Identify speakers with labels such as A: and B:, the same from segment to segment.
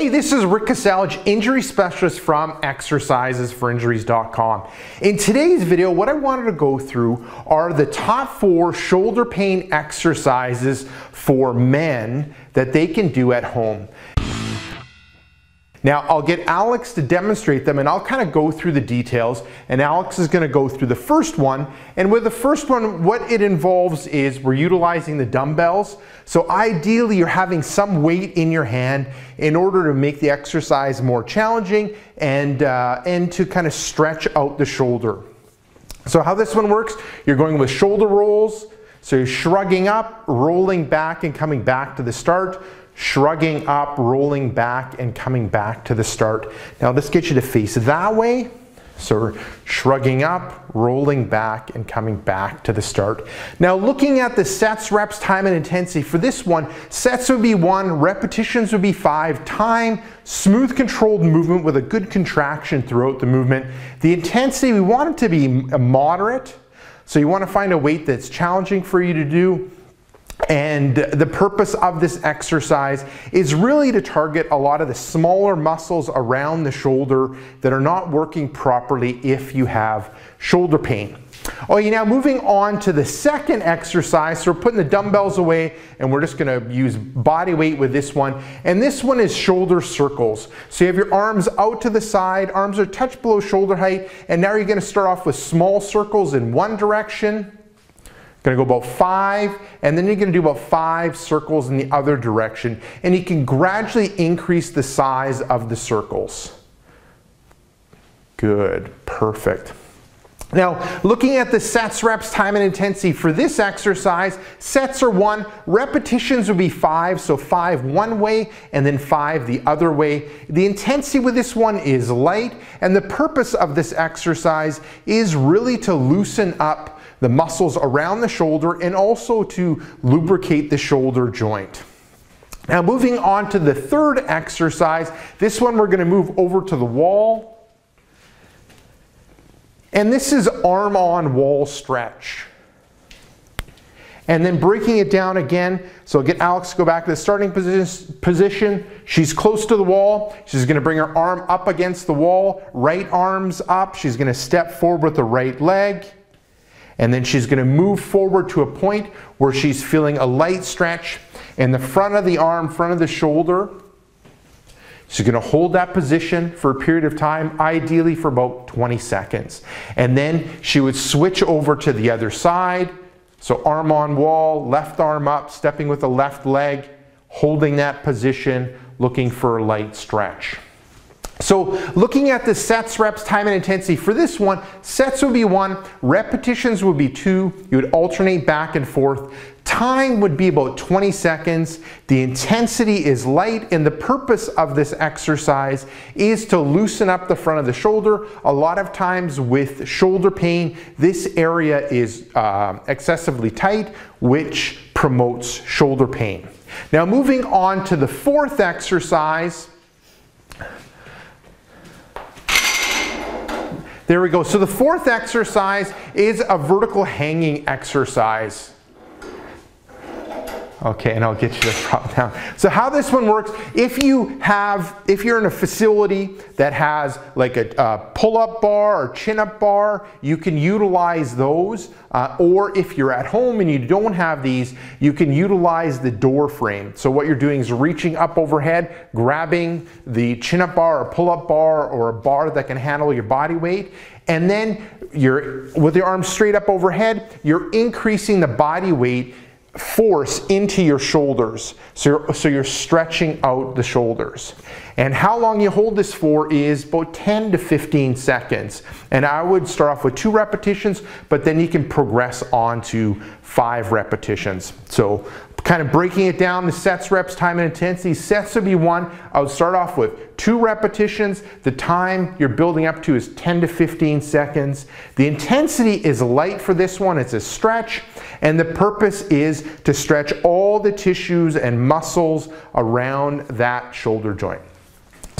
A: Hey, this is Rick Kaselj, injury specialist from exercisesforinjuries.com. In today's video, what I wanted to go through are the top four shoulder pain exercises for men that they can do at home. Now I'll get Alex to demonstrate them and I'll kind of go through the details and Alex is going to go through the first one. And with the first one what it involves is we're utilizing the dumbbells. So ideally you're having some weight in your hand in order to make the exercise more challenging and, uh, and to kind of stretch out the shoulder. So how this one works, you're going with shoulder rolls, so you're shrugging up, rolling back and coming back to the start shrugging up, rolling back, and coming back to the start. Now this gets you to face that way. So shrugging up, rolling back, and coming back to the start. Now looking at the sets, reps, time, and intensity, for this one, sets would be one, repetitions would be five, time, smooth controlled movement with a good contraction throughout the movement. The intensity, we want it to be moderate. So you want to find a weight that's challenging for you to do. And the purpose of this exercise is really to target a lot of the smaller muscles around the shoulder that are not working properly if you have shoulder pain. Oh, okay, now moving on to the second exercise. So we're putting the dumbbells away and we're just gonna use body weight with this one. And this one is shoulder circles. So you have your arms out to the side, arms are touch below shoulder height, and now you're gonna start off with small circles in one direction, Gonna go about five, and then you're gonna do about five circles in the other direction, and you can gradually increase the size of the circles. Good, perfect. Now, looking at the sets, reps, time, and intensity for this exercise, sets are one, repetitions would be five, so five one way and then five the other way. The intensity with this one is light, and the purpose of this exercise is really to loosen up the muscles around the shoulder and also to lubricate the shoulder joint. Now moving on to the third exercise, this one we're going to move over to the wall. And this is arm on wall stretch. And then breaking it down again, so get Alex to go back to the starting position. Position. She's close to the wall. She's going to bring her arm up against the wall, right arm's up. She's going to step forward with the right leg. And then she's going to move forward to a point where she's feeling a light stretch in the front of the arm, front of the shoulder. She's going to hold that position for a period of time, ideally for about 20 seconds. And then she would switch over to the other side. So arm on wall, left arm up, stepping with the left leg, holding that position, looking for a light stretch. So looking at the sets, reps, time, and intensity, for this one, sets would be one, repetitions would be two, you would alternate back and forth. Time would be about 20 seconds. The intensity is light, and the purpose of this exercise is to loosen up the front of the shoulder. A lot of times with shoulder pain, this area is uh, excessively tight, which promotes shoulder pain. Now moving on to the fourth exercise, There we go. So the fourth exercise is a vertical hanging exercise. Okay, and I'll get you to drop down. So how this one works, if you have, if you're in a facility that has like a, a pull-up bar or chin-up bar, you can utilize those. Uh, or if you're at home and you don't have these, you can utilize the door frame. So what you're doing is reaching up overhead, grabbing the chin-up bar or pull-up bar or a bar that can handle your body weight, and then you're, with your arms straight up overhead, you're increasing the body weight force into your shoulders. So you're, so you're stretching out the shoulders. And how long you hold this for is about 10 to 15 seconds. And I would start off with two repetitions, but then you can progress on to five repetitions. So kind of breaking it down the sets, reps, time, and intensity. Sets would be one. I would start off with two repetitions. The time you're building up to is 10 to 15 seconds. The intensity is light for this one. It's a stretch. And the purpose is to stretch all the tissues and muscles around that shoulder joint.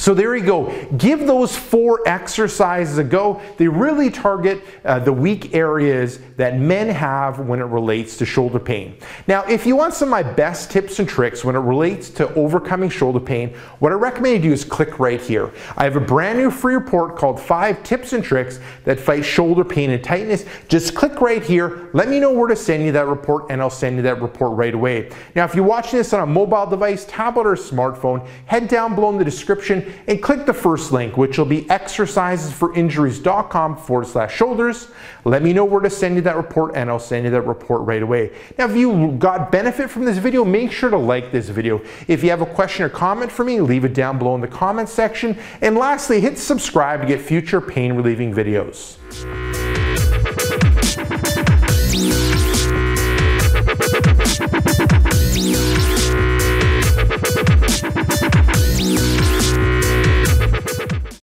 A: So there you go. Give those four exercises a go. They really target uh, the weak areas that men have when it relates to shoulder pain. Now, if you want some of my best tips and tricks when it relates to overcoming shoulder pain, what I recommend you do is click right here. I have a brand new free report called Five Tips and Tricks That Fight Shoulder Pain and Tightness. Just click right here. Let me know where to send you that report, and I'll send you that report right away. Now, if you're watching this on a mobile device, tablet, or smartphone, head down below in the description and click the first link, which will be exercisesforinjuries.com forward slash shoulders. Let me know where to send you that report and I'll send you that report right away. Now, if you got benefit from this video, make sure to like this video. If you have a question or comment for me, leave it down below in the comments section. And lastly, hit subscribe to get future pain relieving videos.